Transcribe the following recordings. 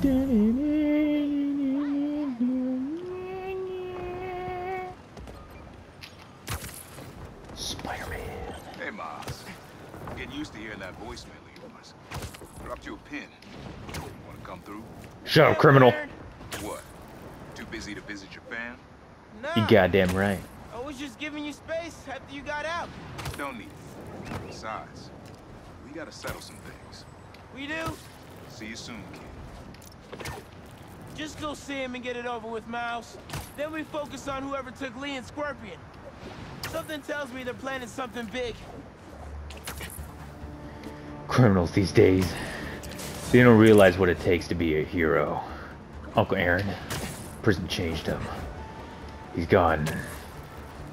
Spider-Man. Hey, Miles. I'm used to hearing that voicemail of yours. Dropped you a pin. Want to come through? Shut up, criminal. What? Too busy to visit your fam? You goddamn right. I was just giving you space after you got out. No need. Besides, we gotta settle some things. We do? See you soon, kid. Just go see him and get it over with, Mouse. Then we focus on whoever took Lee and Scorpion. Something tells me they're planning something big. Criminals these days. They don't realize what it takes to be a hero. Uncle Aaron, prison changed him. He's gone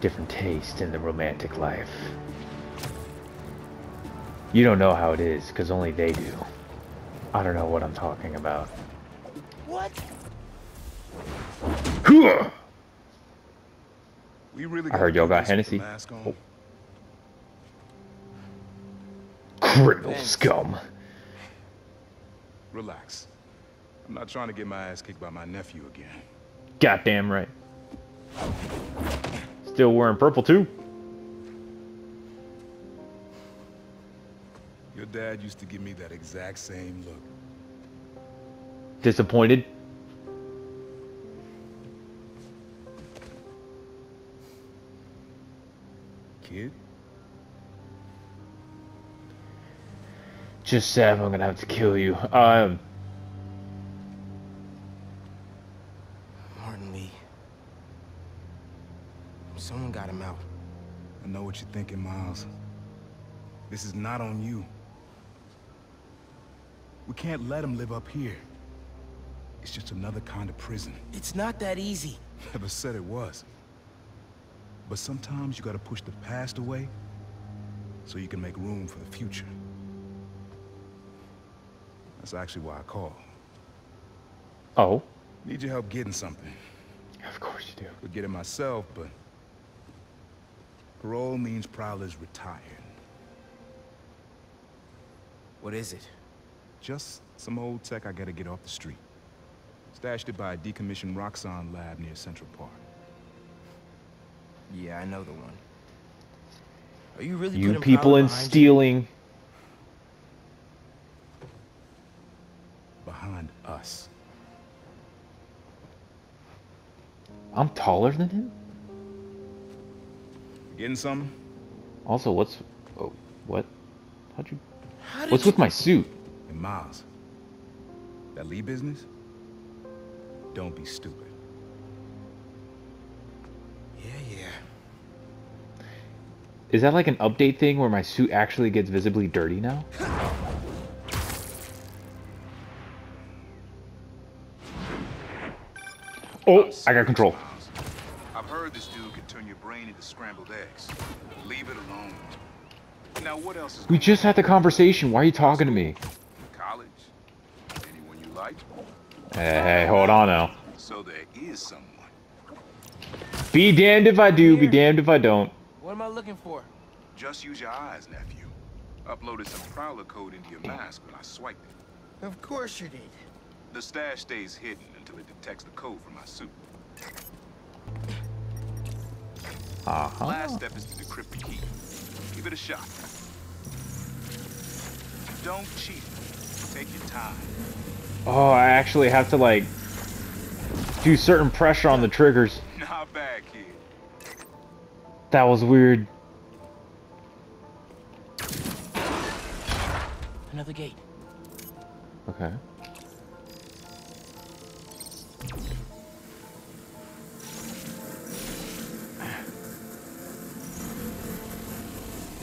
different taste in the romantic life. You don't know how it is, because only they do. I don't know what I'm talking about. What? Hooah! We really I heard y'all got this Hennessy. the? Oh. Criminal Thanks. scum. Relax. I'm not trying to get my ass kicked by my nephew again. Goddamn right. Still wearing purple too. Your dad used to give me that exact same look. Disappointed. Kid? Just Sam, I'm gonna have to kill you. Um, Martin Lee. Someone got him out. I know what you're thinking, Miles. This is not on you. We can't let him live up here. It's just another kind of prison. It's not that easy. Never said it was. But sometimes you gotta push the past away so you can make room for the future. That's actually why I called. oh, Need your help getting something. of course you do. Could get it myself, but parole means Prowler's retired. What is it? Just some old tech I gotta get off the street. Stashed it by a decommissioned Roxxon lab near Central Park. Yeah, I know the one. Are you really You people in behind you? stealing. Behind us. I'm taller than him. Getting something? Also, what's oh, what? How'd you? How did What's you... with my suit? And Miles. That Lee business? Don't be stupid. Is that like an update thing where my suit actually gets visibly dirty now? Oh, I got control. I've heard this dude can turn your brain into scrambled eggs. Leave it alone. Now what else is We just had the conversation. Why are you talking to me? college? Anyone you like? Hey, hey, hold on now. So there is someone. Be damned if I do, be damned if I don't. What am I looking for? Just use your eyes, nephew. Uploaded some Prowler code into your mask when I swiped it. Of course you did. The stash stays hidden until it detects the code from my suit. Uh-huh. Last step is to decrypt the key. Give it a shot. Don't cheat. Take your time. Oh, I actually have to like do certain pressure on the triggers. Not bad, kid. That was weird. Another gate. Okay.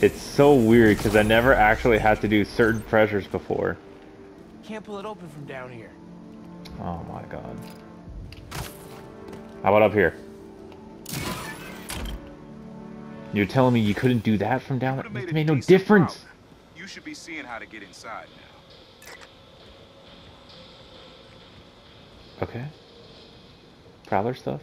It's so weird because I never actually had to do certain pressures before. Can't pull it open from down here. Oh my god. How about up here? You're telling me you couldn't do that from down there? It a made no difference. Prowler. You should be seeing how to get inside now. Okay. Prowler stuff.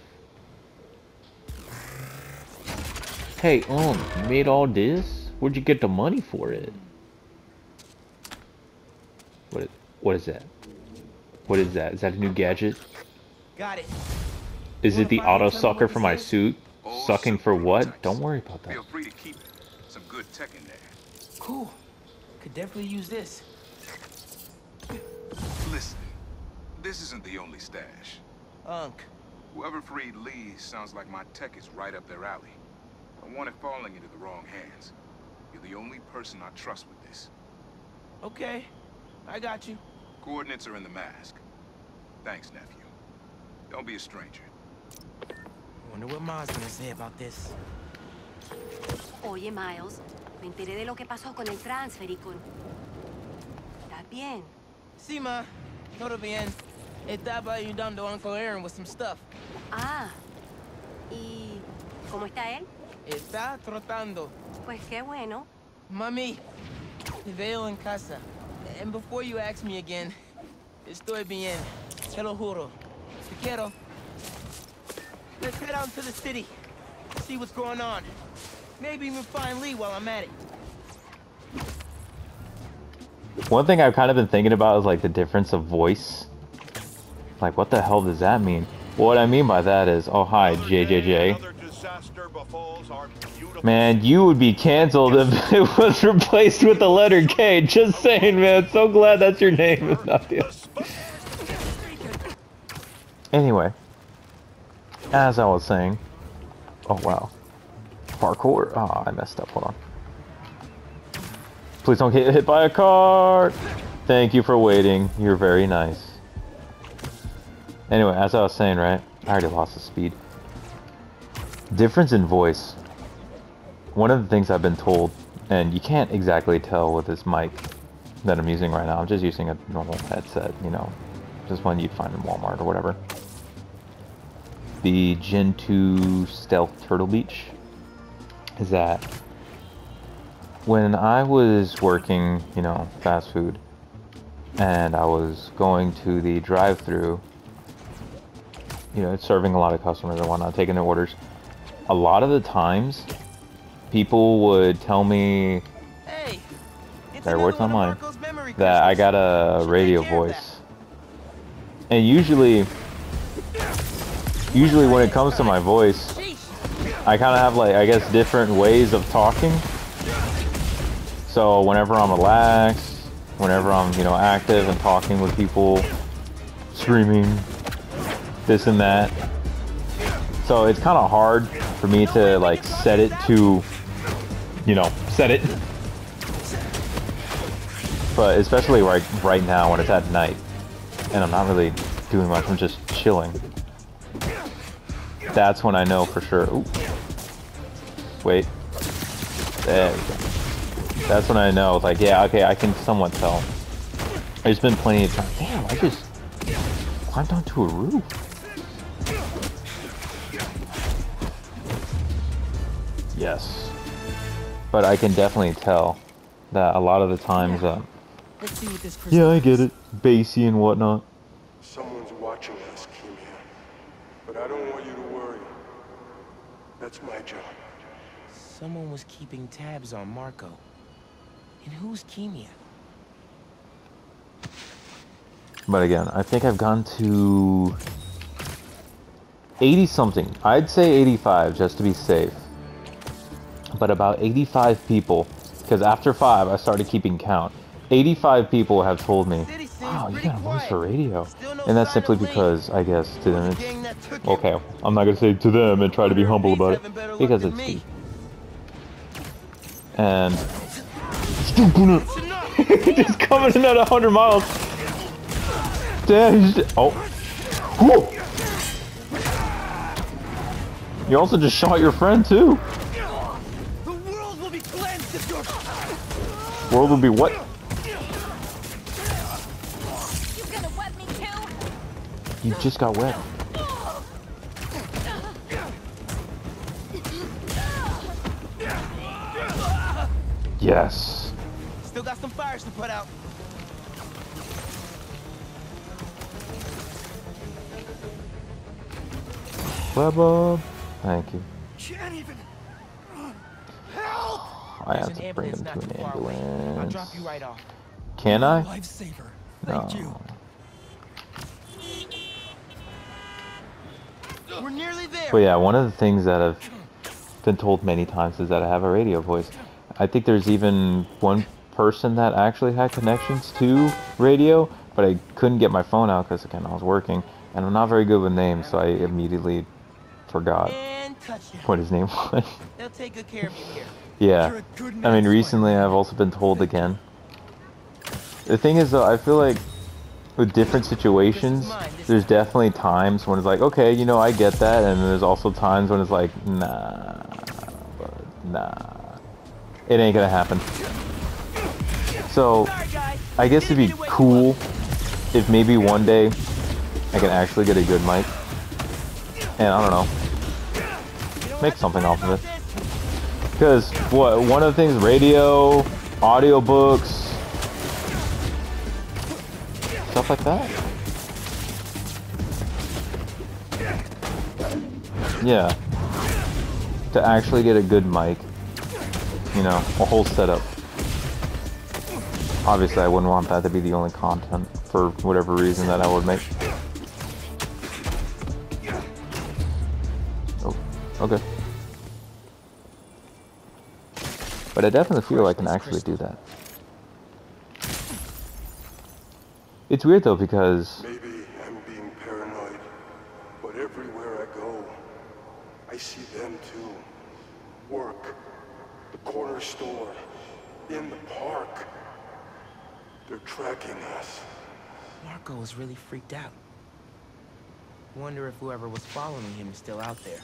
Hey, um, you made all this? Where'd you get the money for it? What? What is that? What is that? Is that a new gadget? Got it. Is it the auto sucker for my is? suit? Old Sucking for what? vortex. Don't worry about that. Feel free to keep it. Some good tech in there. Cool. Could definitely use this. Listen, this isn't the only stash. Unk. Whoever freed Lee sounds like my tech is right up their alley. I want it falling into the wrong hands. You're the only person I trust with this. Okay. I got you. Coordinates are in the mask. Thanks, nephew. Don't be a stranger. Wonder what Ma's gonna say about this. Oye, Miles, me enteré de lo que pasó con el transfer y con... ¿Estás bien? Sí, ma. Todo bien. Estaba ayudando a Uncle Aaron with some stuff. Ah, ¿y cómo está él? Está trotando. Pues qué bueno. Mami, te veo en casa. And before you ask me again, estoy bien. Te lo juro. Te quiero. Let's head out to the city. See what's going on. Maybe even find Lee while I'm at it. One thing I've kind of been thinking about is like the difference of voice. Like, what the hell does that mean? What I mean by that is, oh hi, JJJ. Man, you would be canceled if it was replaced with the letter K. Just saying, man. So glad that's your name. It's not the other. Anyway, as I was saying, oh wow, parkour. Ah, I messed up. Hold on. Please don't get hit by a car. Thank you for waiting. You're very nice. Anyway, as I was saying, right? I already lost the speed. Difference in voice. One of the things I've been told, and you can't exactly tell with this mic that I'm using right now. I'm just using a normal headset, you know, just one you'd find in Walmart or whatever. The Gen 2 Stealth Turtle Beach is that when I was working, you know, fast food, and I was going to the drive-through, you know, it's serving a lot of customers and whatnot, taking their orders. A lot of the times, people would tell me Hey, another words online. That I got a radio that. voice. And usually, usually when it comes to my voice, I kind of have like, I guess, different ways of talking. So whenever I'm relaxed, whenever I'm, you know, active and talking with people, screaming, this and that. So it's kind of hard for me to like set it to, you know, set it. But especially right right now when it's at night and I'm not really doing much, I'm just chilling. That's when I know for sure. Ooh. Wait. There we go. That's when I know, like, yeah, okay, I can somewhat tell. There's been plenty of time. Damn, I just climbed onto a roof. Yes. But I can definitely tell that a lot of the times, uh, Let's see what this crystal yeah, I get it, bassy and whatnot. Someone's watching us, Kimia. But I don't want you to worry. That's my job. Someone was keeping tabs on Marco. And who's Kimia? But again, I think I've gone to 80 something. I'd say 85 just to be safe. But about 85 people, because after 5 I started keeping count. 85 people have told me, City seems wow, you got a voice for radio. No And that's simply because, I guess, to them it's... gang that took him. Okay, I'm not going to say to them and try to be humble about it. Because it's me. me. And... Stupid. It's just coming in at 100 miles. Damn. just- Oh. Whew. You also just shot your friend too. The world will be cleansed if you're World will be what? You gonna wet me too? You just got wet. Yes. Still got some fires to put out. Flabbob. Thank you. Can't even. Help! I have to bring him to an ambulance. I'll drop you right off. Can I? Lifesaver. Thank no. you. We're nearly there. But yeah, one of the things that I've been told many times is that I have a radio voice. I think there's even one person that actually had connections to radio, but I couldn't get my phone out because again I was working, and I'm not very good with names, so I immediately forgot what his name was. They'll take good care of you here. yeah, I mean recently I've also been told again. The thing is though, I feel like with different situations, there's definitely times when it's like, okay, you know, I get that, and there's also times when it's like, nah, nah, it ain't gonna happen. So, I guess it'd be cool if maybe one day I can actually get a good mic, and I don't know, make something off of it. Because what one of the things, radio, audiobooks, stuff like that. Yeah. To actually get a good mic, you know, a whole setup. Obviously, I wouldn't want that to be the only content for whatever reason that I would make. Oh, okay. But I definitely feel I can actually do that. It's weird though because Maybe I'm being paranoid, but everywhere I go, I see them too. Work, the corner store, in the park. They're tracking us. Marco was really freaked out. Wonder if whoever was following him is still out there.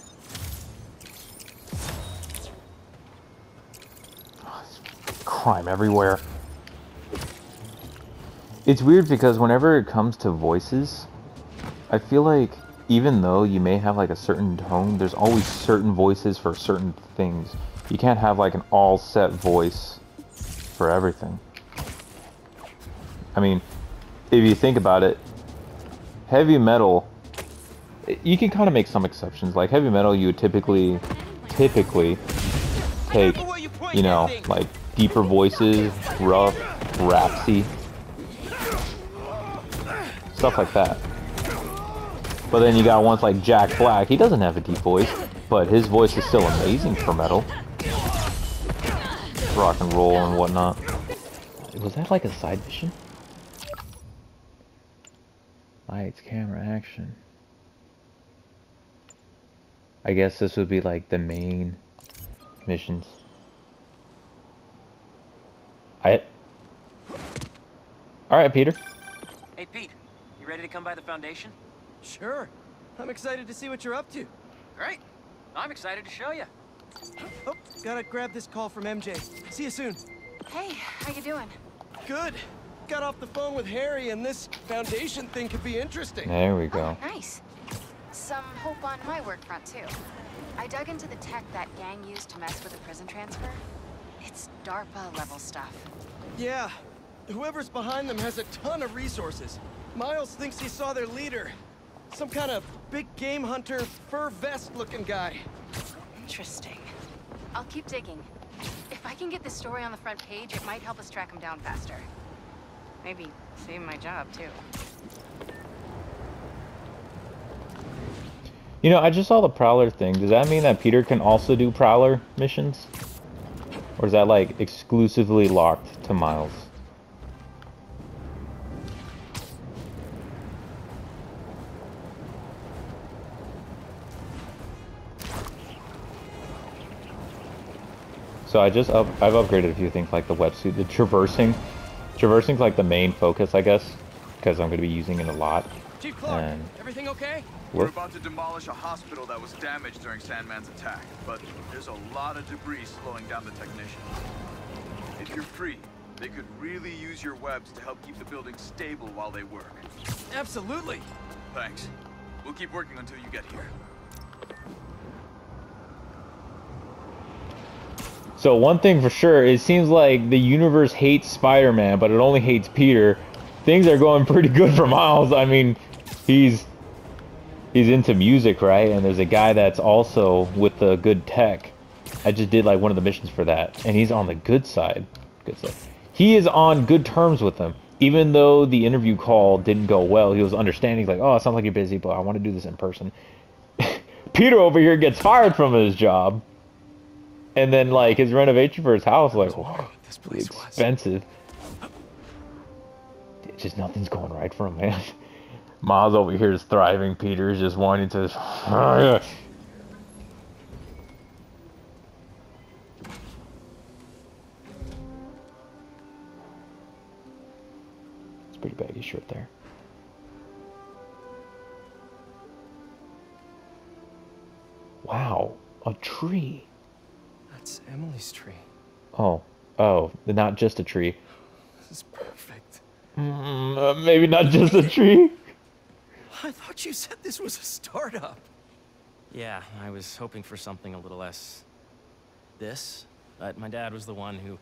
crime everywhere. It's weird because whenever it comes to voices, I feel like even though you may have like a certain tone, there's always certain voices for certain things. You can't have like an all set voice for everything. I mean, if you think about it, heavy metal, you can kind of make some exceptions. Like heavy metal, you would typically, typically take, you point you that know, like deeper voices, rough, rapsy, stuff like that. But then you got ones like Jack Black. He doesn't have a deep voice, but his voice is still amazing for metal, rock and roll and whatnot. Was that like a side mission? Lights, camera, action. I guess this would be like the main missions. I. All right, Peter. Hey, Pete, you ready to come by the Foundation? Sure. I'm excited to see what you're up to. Great. I'm excited to show you. Oh, gotta grab this call from MJ. See you soon. Hey, how you doing? Good. Got off the phone with Harry, and this foundation thing could be interesting. There we go. Oh, nice. Some hope on my work front, too. I dug into the tech that gang used to mess with the prison transfer. It's DARPA-level stuff. Yeah. Whoever's behind them has a ton of resources. Miles thinks he saw their leader. Some kind of big game hunter, fur vest-looking guy. Interesting. I'll keep digging. If I can get this story on the front page, it might help us track him down faster. Maybe save my job, too. You know, I just saw the Prowler thing. Does that mean that Peter can also do Prowler missions? Or is that like exclusively locked to Miles? So I just up, I've upgraded a few things like the wetsuit, the traversing. Traversing's like the main focus, I guess, because I'm going to be using it a lot. Chief Clark, And- everything okay? We're about to demolish a hospital that was damaged during Sandman's attack, but there's a lot of debris slowing down the technicians. If you're free, they could really use your webs to help keep the building stable while they work. Absolutely. Thanks. We'll keep working until you get here. So one thing for sure, it seems like the universe hates Spider-Man, but it only hates Peter. Things are going pretty good for Miles. I mean, he's he's into music, right? And there's a guy that's also with the good tech. I just did like one of the missions for that, and he's on the good side. Good side. He is on good terms with them. Even though the interview call didn't go well, he was understanding. He's like, "Oh, it sounds like you're busy, but I want to do this in person." Peter over here gets fired from his job, and then like his renovation for his house, like What this place was. expensive. It's just nothing's going right for him, man. Miles over here is thriving. Peter's just wanting to. It's pretty baggy shirt there. Wow, a tree. That's Emily's tree. Oh, oh, not just a tree. This is perfect. Mm, uh, maybe not just a tree. I thought you said this was a startup. Yeah, I was hoping for something a little less... this, but my dad was the one who,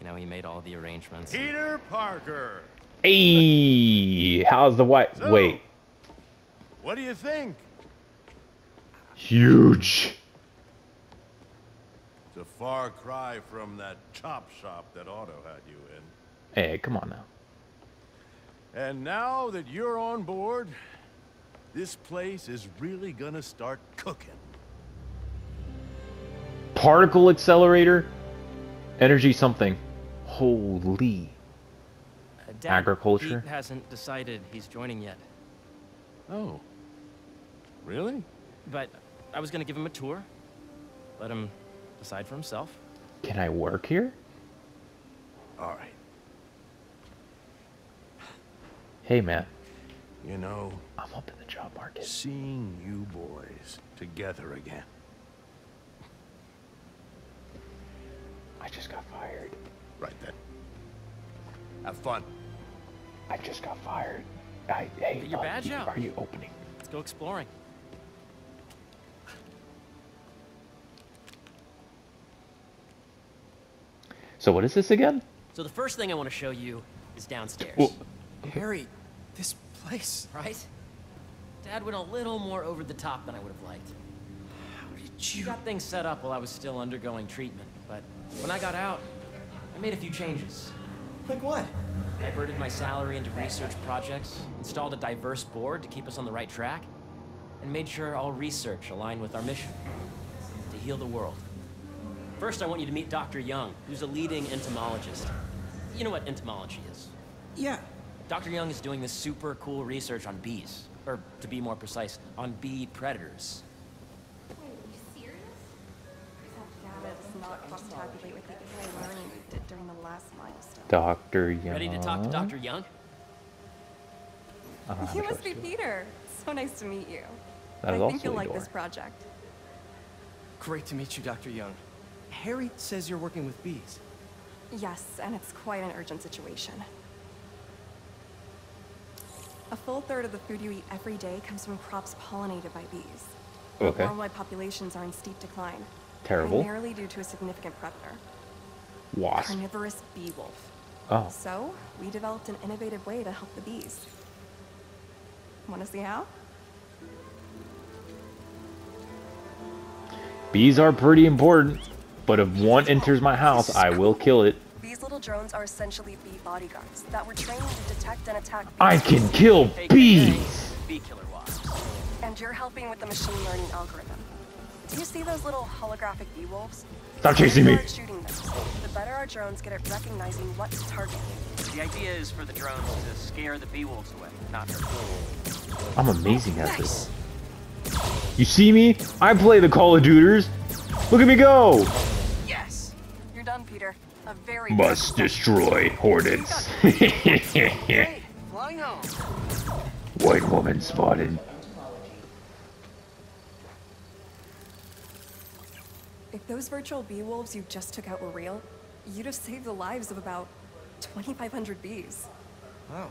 you know, he made all the arrangements. Peter Parker. Hey, how's the white? So- Wait, What do you think? huge. It's a far cry from that chop shop that Otto had you in. Hey, come on now. And now that you're on board, this place is really gonna start cooking. Particle accelerator, energy something. Holy. Uh, Dad, Agriculture? Pete hasn't decided he's joining yet, Oh. Really? but I was gonna give him a tour, let him decide for himself. Can I work here? All right. Hey, man. You know, I'm up in the job market. seeing you boys together again. I just got fired. Right then. Have fun. I just got fired. I, hey, Get your uh, badge out. Are you opening? Let's go exploring. So what is this again? So the first thing I want to show you is downstairs. Well- Harry, this place. Right? Dad went a little more over the top than I would have liked. How did He you? got things set up while I was still undergoing treatment, but when I got out, I made a few changes. Like what? Diverted my salary into research projects, installed a diverse board to keep us on the right track, and made sure all research aligned with our mission to heal the world. First, I want you to meet Dr. Young, who's a leading entomologist. You know what entomology is? Yeah. Dr. Young is doing this super cool research on bees, or to be more precise, on bee predators. Wait, are you serious? Data does not cross-tabulate with the AI learning we did during the last milestone. Dr. Young. Ready to talk to Dr. Young? I don't You must be. Peter. So nice to meet you. That is I also think you'll like Igor. this project. Great to meet you, Dr. Young. Harry says you're working with bees. Yes, and it's quite an urgent situation. A full third of the food you eat every day comes from crops pollinated by bees. But Okay. Worldwide populations are in steep decline. Terrible. Primarily due to a significant predator. Wasp. Carnivorous bee wolf. Oh. So, we developed an innovative way to help the bees. Want to see how? Bees are pretty important, but if one enters my house, I will kill it. These little drones are essentially bee bodyguards that were trained to detect and attack bees. I can kill bees! Bee killer wasps. And you're helping with the machine learning algorithm. Do you see those little holographic bee wolves? Stop chasing me. The shooting them, the better our drones get at recognizing what to target. The idea is for the drones to scare the bee wolves away, not hurt them. I'm amazing at this. You see me? I play the Call of Duters. Look at me go! Must destroy hornets. Hey, flying home. White woman spotted. If those virtual bee wolves you just took out were real, you'd have saved the lives of about 2,500 bees. Wow.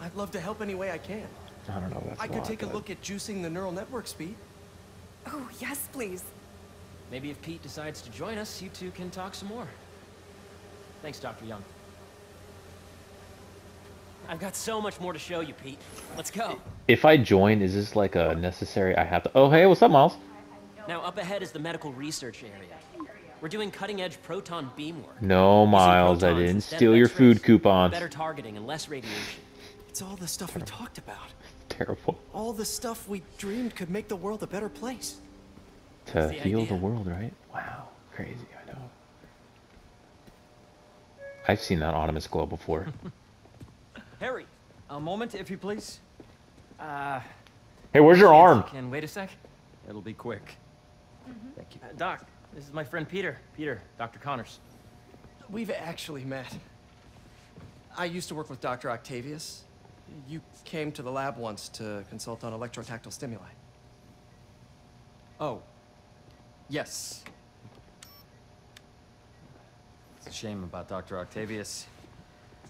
I'd love to help any way I can. I don't know. That's I a could lot, take a look at juicing the neural network speed. Oh, yes, please. Maybe if Pete decides to join us, you two can talk some more. Thanks, Dr. Young. I've got so much more to show you, Pete. Let's go. If I join, is this like a necessary? I have to. Oh, hey, what's up, Miles? Now, up ahead is the medical research area. We're doing cutting-edge proton beam work. No, Using Miles, I didn't steal your X-rays food for coupons. Better targeting and less radiation. It's all the stuff we talked about. Terrible. All the stuff we dreamed could make the world a better place. To the heal the world, right? Wow, crazy. I know. I've seen that Autonomous glow before. Harry, a moment, if you please. Uh, hey, where's your arm? Can wait a sec? It'll be quick. Thank you. Uh, Doc, this is my friend Peter. Peter, Dr. Connors. We've actually met. I used to work with Dr. Octavius. You came to the lab once to consult on electrotactile stimuli. Oh. Yes. It's a shame about Dr. Octavius.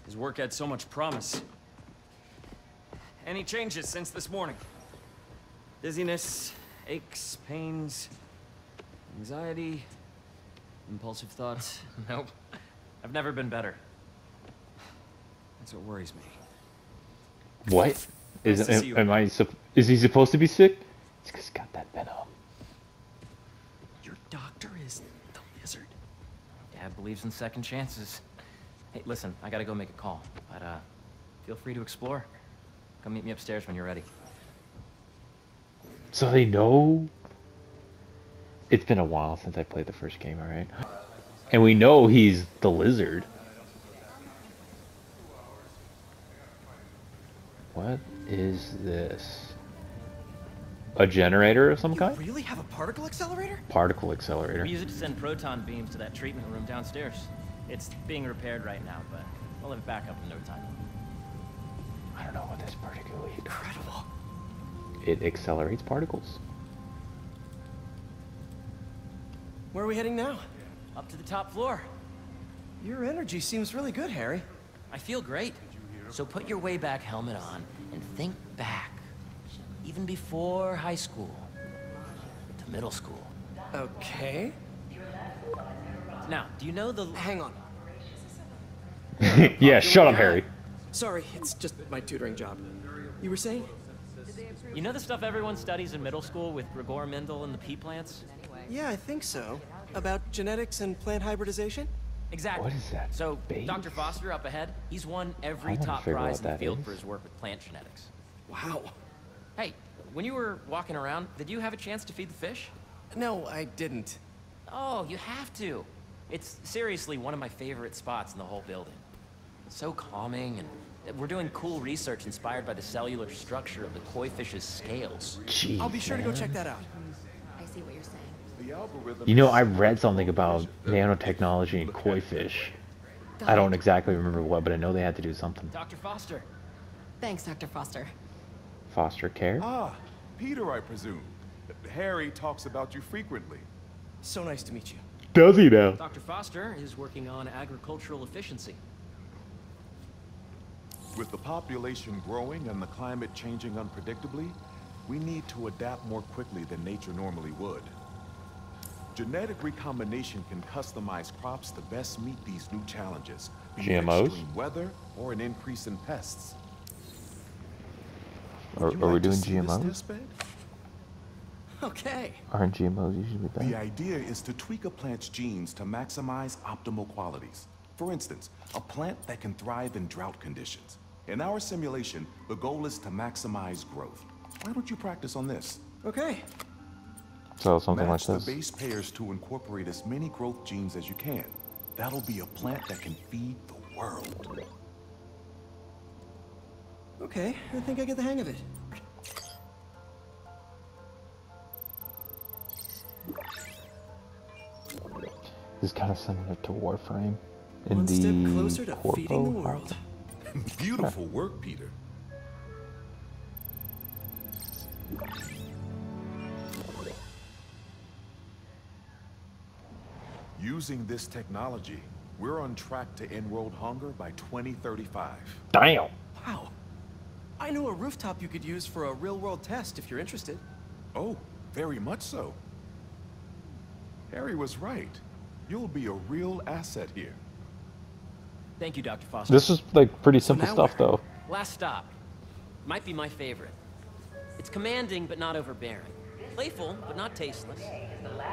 His work had so much promise. Any changes since this morning? Dizziness, aches, pains, anxiety, impulsive thoughts? nope. I've never been better. That's what worries me. What? Is Nice am, am I? Is he supposed to be sick? It's 'cause he's got that venom. Your doctor is. Dad believes in second chances. Hey, listen, I gotta go make a call, but uh, feel free to explore. Come meet me upstairs when you're ready. So they know. It's been a while since I played the first game, alright? And we know he's the lizard. What is this? A generator of some You kind? really have a particle accelerator? Particle accelerator. We use it to send proton beams to that treatment room downstairs. It's being repaired right now, but we'll have it back up in no time. I don't know what this particularly does. Incredible. It accelerates particles. Where are we heading now? Up to the top floor. Your energy seems really good, Harry. I feel great. So put your way back helmet on and think back. Even before high school. To middle school. Okay. Now, do you know the... Hang on. yeah, shut up, Harry. Sorry, it's just my tutoring job. You were saying? You know the stuff everyone studies in middle school with Gregor Mendel and the pea plants? Yeah, I think so. About genetics and plant hybridization? Exactly. What is that? So, base? Dr. Foster up ahead, he's won every top prize in the field is. for his work with plant genetics. Wow. Hey, when you were walking around, did you have a chance to feed the fish? No, I didn't. Oh, you have to. It's seriously one of my favorite spots in the whole building. It's so calming, and we're doing cool research inspired by the cellular structure of the koi fish's scales. Jeez, I'll be sure to go check that out. I see what you're saying. The algorithm You know, I read something about nanotechnology and koi fish. I don't exactly remember what, but I know they had to do something. Dr. Foster. Thanks, Dr. Foster. Foster care? Ah, Peter, I presume. Harry talks about you frequently. So nice to meet you. Does he now? Dr. Foster is working on agricultural efficiency. With the population growing and the climate changing unpredictably, we need to adapt more quickly than nature normally would. Genetic recombination can customize crops to best meet these new challenges. be it GMOs? Extreme weather or an increase in pests. Are, are we like to doing GMOs? Okay. Aren't GMOs usually bad? The idea is to tweak a plant's genes to maximize optimal qualities. For instance, a plant that can thrive in drought conditions. In our simulation, the goal is to maximize growth. Why don't you practice on this? Okay. So something Match like this. the base pairs to incorporate as many growth genes as you can. That'll be a plant that can feed the world. Okay, I think I get the hang of it. This is kind of similar to Warframe. In One the step closer to Corpo feeding the world. Beautiful work, Peter. Using this technology, we're on track to end world hunger by 2035. Damn. Wow. I know a rooftop you could use for a real-world test if you're interested. Oh, very much so. Harry was right. You'll be a real asset here. Thank you, Dr. Foster. This is like pretty simple now stuff where? though. Last stop. Might be my favorite. It's commanding but not overbearing. Playful but not tasteless.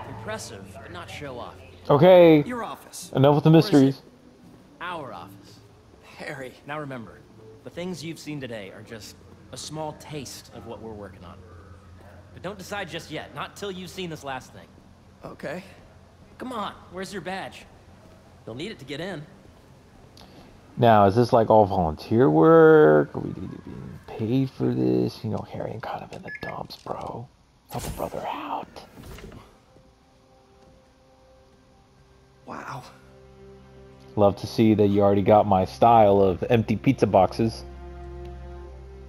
Impressive but not show off. Okay. Your office. Enough with the Or is it mysteries. Our office. Harry. Now remember, the things you've seen today are just a small taste of what we're working on. But don't decide just yet. Not till you've seen this last thing. Okay. Come on, where's your badge? You'll need it to get in. Now, is this like all volunteer work? Are we being paid for this? You know, Harry, I'm kind of in the dumps, bro. Help a brother out. Wow. Love to see that you already got my style of empty pizza boxes.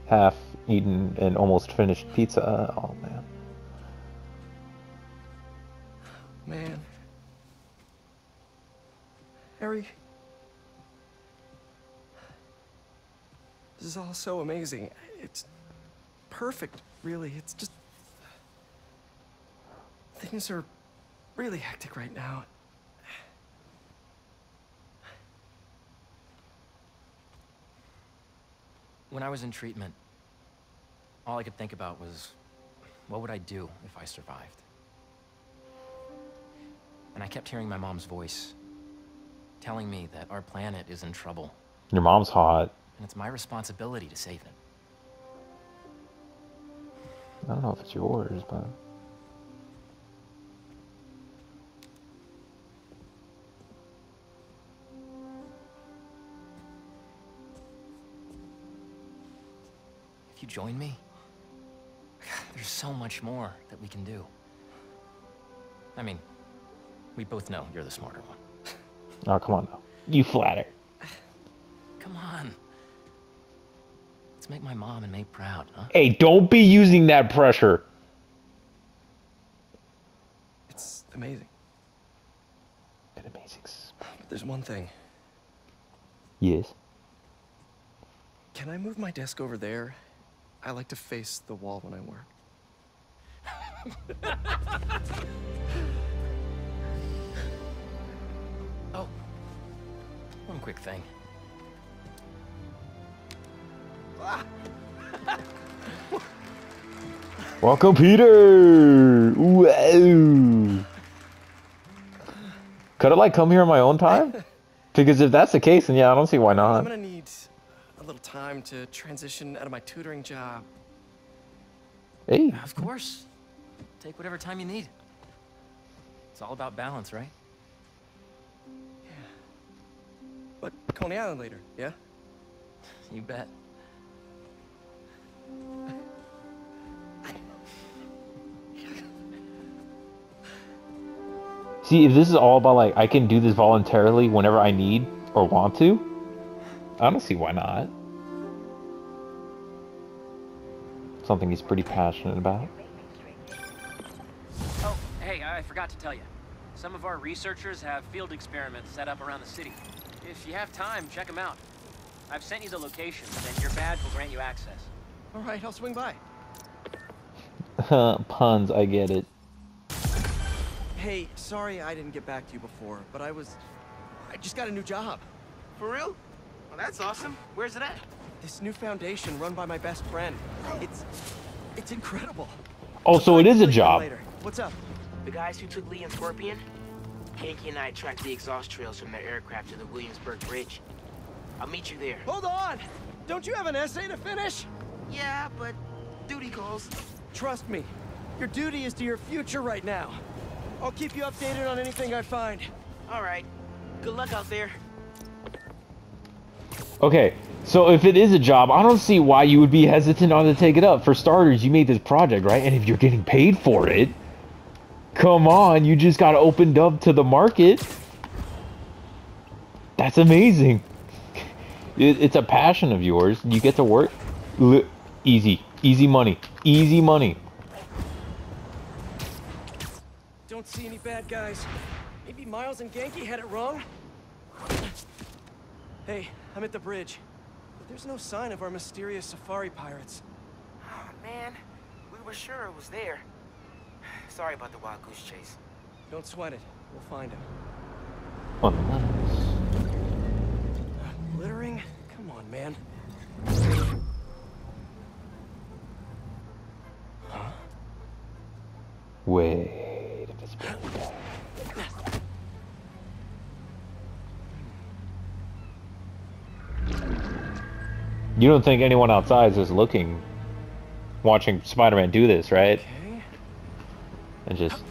Half eaten and almost finished pizza. Oh, man. Man. Harry. This is all so amazing. It's perfect, really. It's just. Things are really hectic right now. When I was in treatment, all I could think about was, what would I do if I survived? And I kept hearing my mom's voice, telling me that our planet is in trouble. Your mom's hot. And it's my responsibility to save it. I don't know if it's yours, but... you join me, there's so much more that we can do. I mean, we both know you're the smarter one. Oh, come on now. You flatter. Come on. Let's make my mom and May proud, huh? Hey, don't be using that pressure. It's amazing. It amazing. But there's one thing. Yes. Can I move my desk over there? I like to face the wall when I work. oh. One quick thing. Welcome, Peter. Wow. Could I like come here on my own time? Because if that's the case, then yeah, I don't see why I'm not. Gonna need a little time to transition out of my tutoring job. Hey. Of course. Take whatever time you need. It's all about balance, right? Yeah. But Coney Island later, yeah? You bet. See, if this is all about like I can do this voluntarily whenever I need or want to, I don't see why not. Something he's pretty passionate about. Oh, hey, I forgot to tell you. Some of our researchers have field experiments set up around the city. If you have time, check them out. I've sent you the locations, and your badge will grant you access. All right, I'll swing by. Puns, I get it. Hey, sorry I didn't get back to you before, but I was... I just got a new job. For real? Well, that's awesome. Where's it at? This new foundation run by my best friend. It's... it's incredible. Oh, so it is a job. Later. What's up? The guys who took Lee and Scorpion? Ganke and I tracked the exhaust trails from their aircraft to the Williamsburg Bridge. I'll meet you there. Hold on! Don't you have an essay to finish? Yeah, but duty calls. Trust me, your duty is to your future right now. I'll keep you updated on anything I find. All right. Good luck out there. Okay, so if it is a job, I don't see why you would be hesitant on to take it up. For starters, you made this project, right? And if you're getting paid for it, come on, you just got opened up to the market. That's amazing. It, it's a passion of yours. You get to work. Easy. Easy money. Easy money. Don't see any bad guys. Maybe Miles and Ganke had it wrong? Hey, I'm at the bridge. But there's no sign of our mysterious safari pirates. Oh, man. We were sure it was there. Sorry about the wild goose chase. Don't sweat it. We'll find him. Oh, Littering? Come on, man. Huh? Wait, You don't think anyone outside is looking, watching Spider-Man do this, right? Okay. And just